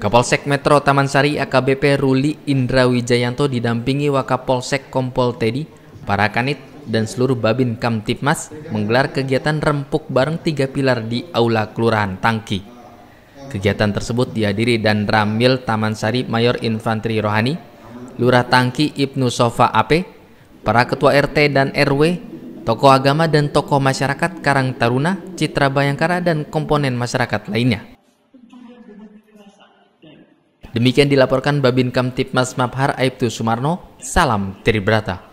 Kapolsek Metro Taman Sari AKBP Ruli Indra Wijayanto didampingi Wakapolsek Kompol Teddy, para kanit, dan seluruh Babin Kamtipmas menggelar kegiatan rempuk bareng tiga pilar di Aula Kelurahan Tangki. Kegiatan tersebut dihadiri dan Ramil Taman Sari Mayor Infanteri Rohani, Lurah Tangki Ibnu Sofa AP, para ketua RT dan RW, tokoh agama dan tokoh masyarakat Karang Taruna, Citra Bayangkara, dan komponen masyarakat lainnya. Demikian dilaporkan Babin Kamtipmas Mabhar Aibtu Sumarno, salam Tribrata.